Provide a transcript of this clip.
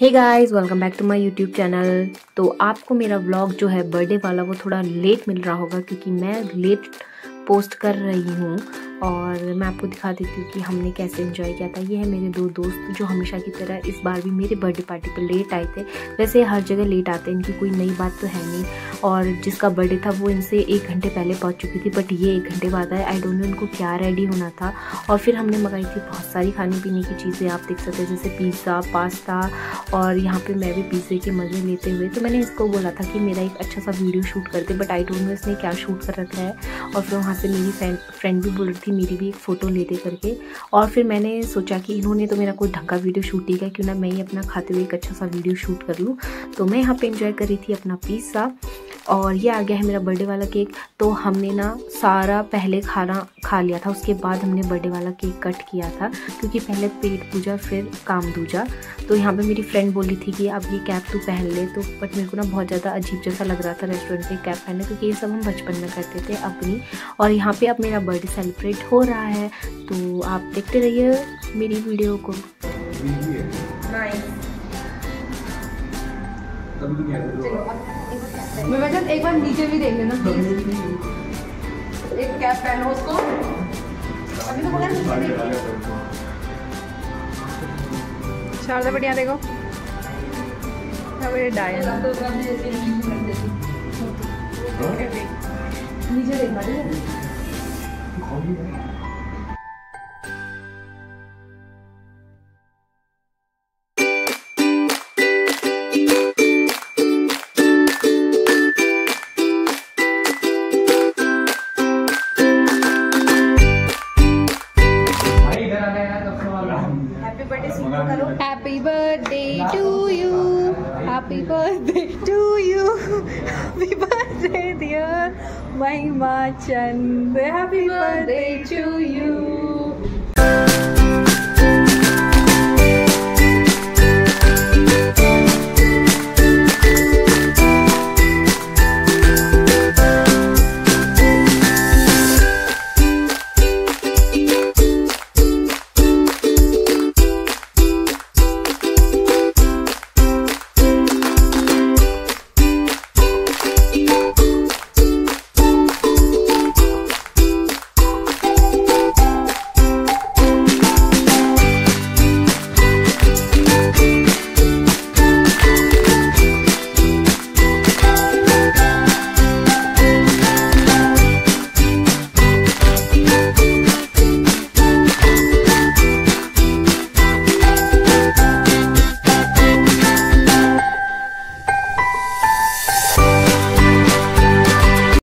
Hey guys welcome back to my YouTube channel तो आपको मेरा व्लॉग जो है बर्थडे वाला वो थोड़ा लेट मिल रहा होगा क्योंकि मैं लेट पोस्ट कर रही हूँ और मैं आपको दिखा देती हूँ कि हमने कैसे इन्जॉय किया था। ये है मेरे दो दोस्त जो हमेशा की तरह इस बार भी मेरे बर्थडे पार्टी पर लेट आए थे। वैसे हर जगह लेट आते हैं, इनकी कोई नई बात तो है नहीं। और जिसका बर्थडे था, वो इनसे एक घंटे पहले पहुँच चुकी थी बट ये एक घंटे बाद आए। आई डोंट नो इनको क्या रेडी होना था। और फिर हमने मंगाई थी बहुत सारी खाने पीने की चीज़ें। आप देख सकते हैं, जैसे पिज़्ज़ा पास्ता और यहाँ पर मैं भी पिज़्ज़े के मज़े लेते हुए। तो मैंने इसको बोला था कि मेरा एक अच्छा सा वीडियो शूट करते बट आई डोंट नो इसने क्या शूट कर रखा है। और फिर वहाँ से मेरी फ्रेंड भी बोल रही थी, मेरी भी एक फ़ोटो ले दे करके। और फिर मैंने सोचा कि इन्होंने तो मेरा कोई ढंग का वीडियो शूट नहीं किया, क्यों ना मैं ही अपना खाते हुए एक अच्छा सा वीडियो शूट कर लूँ। तो मैं यहाँ पर इंजॉय कर रही थी अपना पिज़्ज़ा और ये आ गया है मेरा बर्थडे वाला केक तो हमने ना सारा पहले खाना खा लिया था उसके बाद हमने बर्थडे वाला केक कट किया था क्योंकि पहले पेट पूजा फिर काम दूजा। तो यहाँ पे मेरी फ्रेंड बोली थी कि अब ये कैप तू पहन ले तो बट मेरे को ना बहुत ज़्यादा अजीब जैसा लग रहा था रेस्टोरेंट पे कैप पहनने क्योंकि ये सब हम बचपन में करते थे अपनी। और यहाँ पे अब मेरा बर्थडे सेलिब्रेट हो रहा है तो आप देखते रहिए मेरी वीडियो को। मैं वैसे एक बार नीचे भी देख लेना एक कैप पहनो उसको। अभी तो बोला शारदा बढ़िया देखो। मेरे डायन नीचे happy birthday to you. Happy birthday to you. Happy birthday dear. My march and happy birthday to you.